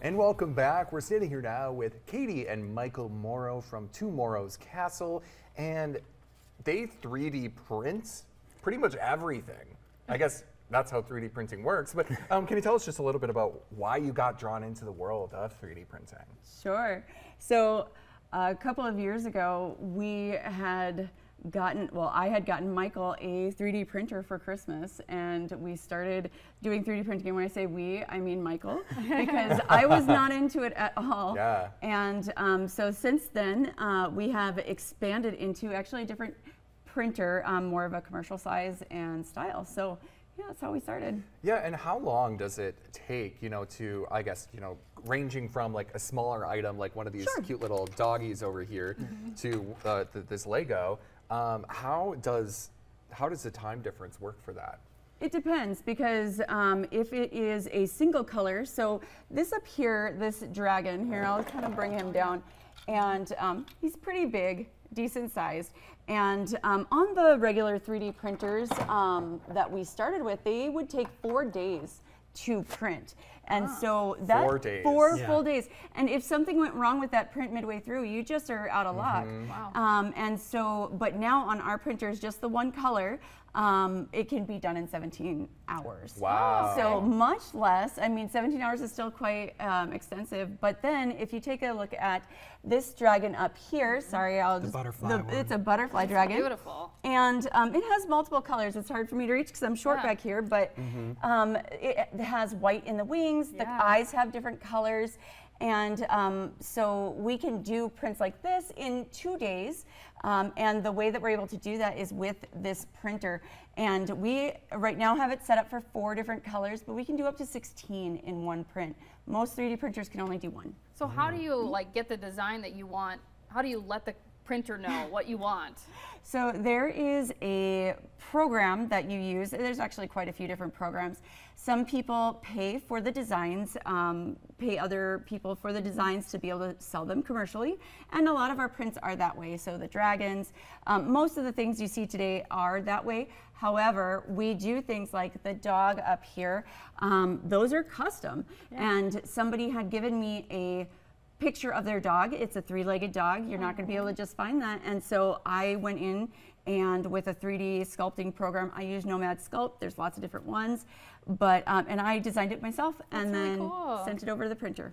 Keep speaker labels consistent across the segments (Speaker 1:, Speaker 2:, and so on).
Speaker 1: And welcome back. We're sitting here now with Katie and Michael Morrow from Two Morrows Castle, and they 3D print pretty much everything. I guess that's how 3D printing works. But um, can you tell us just a little bit about why you got drawn into the world of 3D printing?
Speaker 2: Sure. So a couple of years ago, we had gotten, well, I had gotten Michael a 3D printer for Christmas, and we started doing 3D printing. And when I say we, I mean Michael, because I was not into it at all.
Speaker 1: Yeah.
Speaker 2: And um, so since then, uh, we have expanded into actually a different printer, um, more of a commercial size and style. So yeah, that's how we started.
Speaker 1: Yeah, and how long does it take, you know, to, I guess, you know, ranging from like a smaller item like one of these
Speaker 2: Sure.
Speaker 1: cute little doggies over here to uh, th- this Lego, um, how does how does the time difference work for that?
Speaker 2: It depends because um, if it is a single color, so this up here, this dragon here, I'll kind of bring him down, and um, he's pretty big, decent sized. And um, on the regular 3D printers um, that we started with, they would take four days to print. And so that
Speaker 1: Four days.
Speaker 2: four
Speaker 3: Yeah.
Speaker 2: full days. And if something went wrong with that print midway through, you just are out of luck.
Speaker 4: Wow.
Speaker 2: Um, and so, but now on our printers, just the one color, um, it can be done in 17 hours.
Speaker 1: Wow.
Speaker 2: So much less. I mean, 17 hours is still quite um, extensive. But then, if you take a look at this dragon up here, sorry, I'll just
Speaker 3: butterfly one.
Speaker 2: It's a butterfly dragon.
Speaker 4: Beautiful.
Speaker 2: And um, it has multiple colors. It's hard for me to reach because I'm short
Speaker 4: Yeah.
Speaker 2: back here, but um, it, it has white in the wings. The eyes have different colors. And um, so we can do prints like this in two days. Um, and the way that we're able to do that is with this printer. And we right now have it set up for four different colors, but we can do up to 16 in one print. Most 3D printers can only do one.
Speaker 4: So how do you like get the design that you want? How do you let the printer know what you want?
Speaker 2: So there is a program that you use. There's actually quite a few different programs. Some people pay for the designs, um, pay other people for the designs to be able to sell them commercially, and a lot of our prints are that way. So the dragons, um, most of the things you see today are that way. However, we do things like the dog up here. Um, those are custom, and somebody had given me a picture of their dog. It's a three-legged dog. You're not going to be able to just find that. And so I went in and with a 3D sculpting program, I used Nomad Sculpt. There's lots of different ones, but um, and I designed it myself and
Speaker 4: really
Speaker 2: then
Speaker 4: cool.
Speaker 2: sent it over to the printer.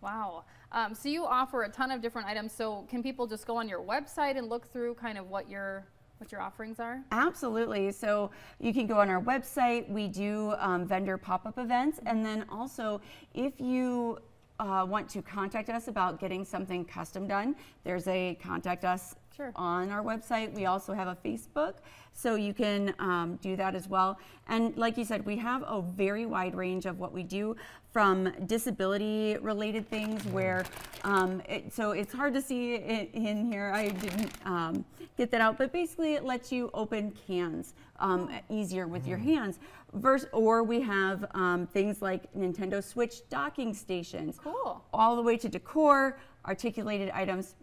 Speaker 4: Wow. Um, so you offer a ton of different items. So can people just go on your website and look through kind of what your what your offerings are?
Speaker 2: Absolutely. So you can go on our website. We do um, vendor pop-up events, and then also if you uh, want to contact us about getting something custom done, there's a contact us
Speaker 4: Sure.
Speaker 2: on our website. We also have a Facebook, so you can um, do that as well. And like you said, we have a very wide range of what we do from disability related things where, um, it, so it's hard to see it in here. I didn't um, get that out, but basically it lets you open cans um, easier with your hands. Verse, or we have um, things like Nintendo Switch docking stations.
Speaker 4: Cool.
Speaker 2: All the way to decor, articulated items,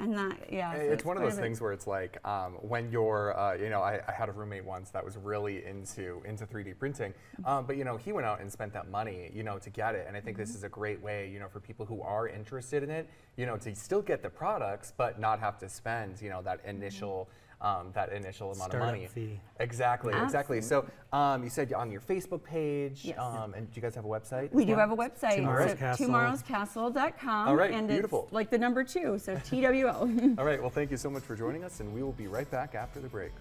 Speaker 2: and that, yeah. so
Speaker 1: it's one of those things where it's like um, when you're, uh, you know, I, I had a roommate once that was really into into 3D printing, um, but you know, he went out and spent that money, you know, to get it, and I think this is a great way, you know, for people who are interested in it, you know, to still get the products but not have to spend, you know, that initial. Um, that initial amount
Speaker 3: Startup
Speaker 1: of money.
Speaker 3: fee.
Speaker 1: Exactly, exactly. So um, you said on your Facebook page,
Speaker 2: Yes.
Speaker 1: um, and do you guys have a website?
Speaker 2: We do
Speaker 1: well?
Speaker 2: have a website.
Speaker 3: Two Morrow's
Speaker 2: so
Speaker 3: Castle.
Speaker 2: twomorrowscastle.com.
Speaker 1: All right,
Speaker 2: and
Speaker 1: beautiful.
Speaker 2: It's like the number two, so TWO.
Speaker 1: All right. Well, thank you so much for joining us, and we will be right back after the break.